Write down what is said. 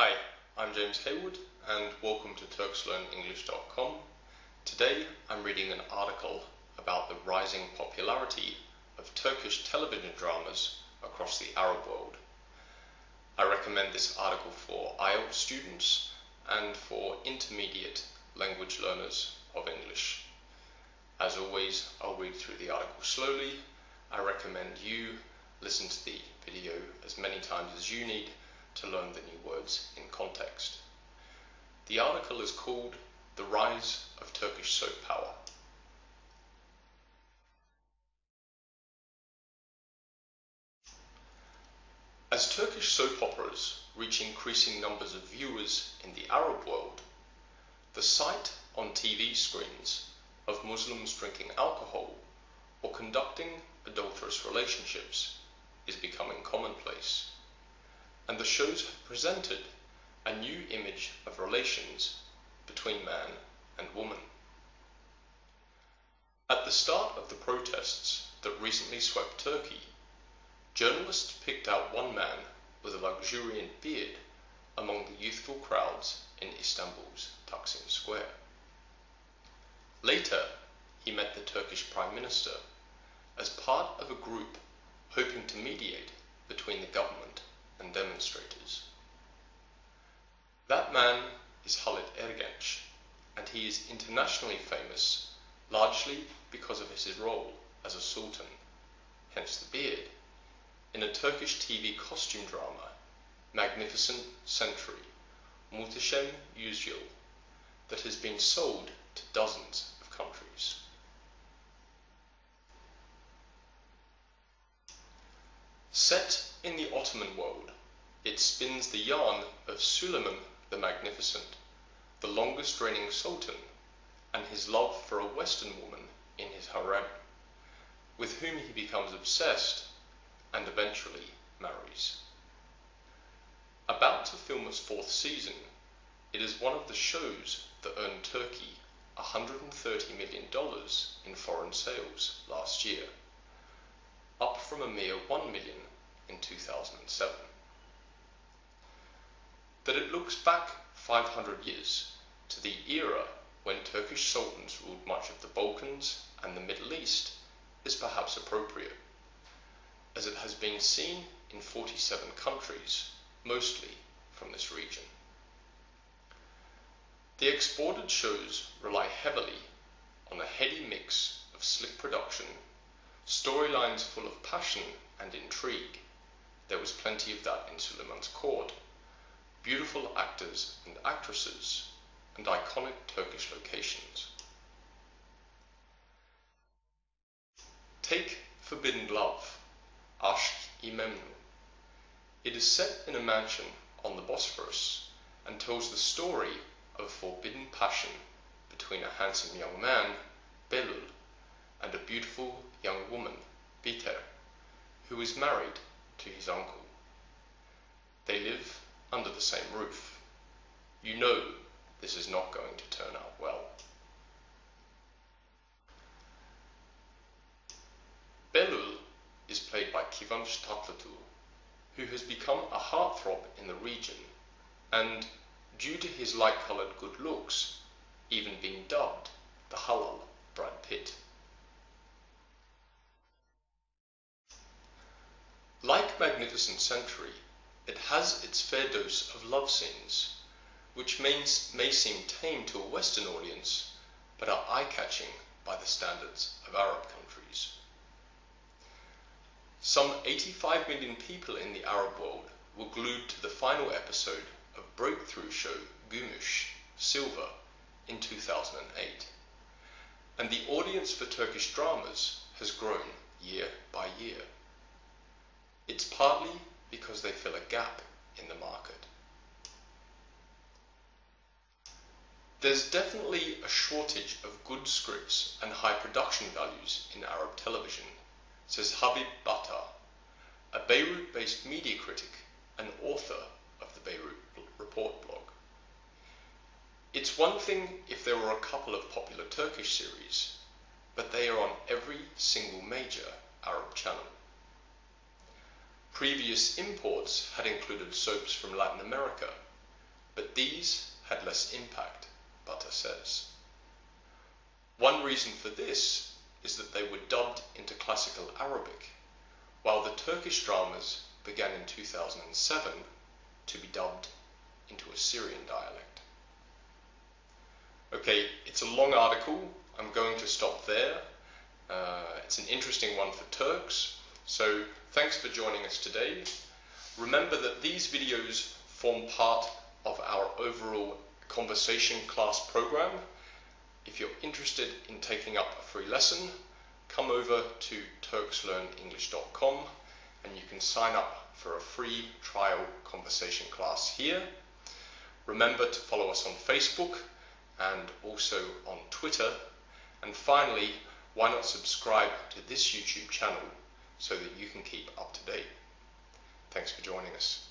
Hi, I'm James Heywood and welcome to TurksLearnEnglish.com. Today I'm reading an article about the rising popularity of Turkish television dramas across the Arab world. I recommend this article for IELTS students and for intermediate language learners of English. As always, I'll read through the article slowly. I recommend you listen to the video as many times as you need to learn the new words in context. The article is called The Rise of Turkish Soap Power. As Turkish soap operas reach increasing numbers of viewers in the Arab world, the sight on TV screens of Muslims drinking alcohol or conducting adulterous relationships is becoming commonplace. And the shows have presented a new image of relations between man and woman. At the start of the protests that recently swept Turkey, journalists picked out one man with a luxuriant beard among the youthful crowds in Istanbul's Taksim Square. Later, he met the Turkish Prime Minister as part of a group hoping to mediate between the government and demonstrators. That man is Halit Ergenç, and he is internationally famous largely because of his role as a sultan, hence the beard, in a Turkish TV costume drama, Magnificent Century, Muhteşem Yüzyıl, that has been sold to dozens of countries. Set in the Ottoman world, it spins the yarn of Suleiman the Magnificent, the longest reigning sultan, and his love for a Western woman in his harem, with whom he becomes obsessed and eventually marries. About to film its fourth season, it is one of the shows that earned Turkey $130 million in foreign sales last year, up from a mere 1 million in 2007. That it looks back 500 years to the era when Turkish sultans ruled much of the Balkans and the Middle East is perhaps appropriate, as it has been seen in 47 countries, mostly from this region. The exported shows rely heavily on a heady mix of slick production, storylines full of passion and intrigue. There was plenty of that in Suleiman's court. Beautiful actors and actresses, and iconic Turkish locations. Take Forbidden Love, Aşk-ı Memnu. It is set in a mansion on the Bosphorus and tells the story of a forbidden passion between a handsome young man, Behlül, and a beautiful young woman, Bihter, who is married to his uncle. They live under the same roof. You know this is not going to turn out well. Behlül is played by Kıvanç Tatlıtuğ, who has become a heartthrob in the region and due to his light-coloured good looks, even being dubbed the halal Brad Pitt. Like Magnificent Century, it has its fair dose of love scenes, which may, seem tame to a Western audience, but are eye-catching by the standards of Arab countries. Some 85 million people in the Arab world were glued to the final episode of breakthrough show Gümüş, Silver, in 2008. And the audience for Turkish dramas has grown year by year. It's partly because they fill a gap in the market. There's definitely a shortage of good scripts and high production values in Arab television, says Habib Battah, a Beirut-based media critic and author of the Beirut Report blog. It's one thing if there were a couple of popular Turkish series, but they are on every single major Arab channel. Previous imports had included soaps from Latin America, but these had less impact, Battah says. One reason for this is that they were dubbed into classical Arabic, while the Turkish dramas began in 2007 to be dubbed into Assyrian dialect. Okay, it's a long article. I'm going to stop there. Uh, it's an interesting one for Turks. So thanks for joining us today. Remember that these videos form part of our overall conversation class program. If you're interested in taking up a free lesson, come over to turkslearnenglish.com and you can sign up for a free trial conversation class here. Remember to follow us on Facebook and also on Twitter. And finally, why not subscribe to this YouTube channel so that you can keep up to date? Thanks for joining us.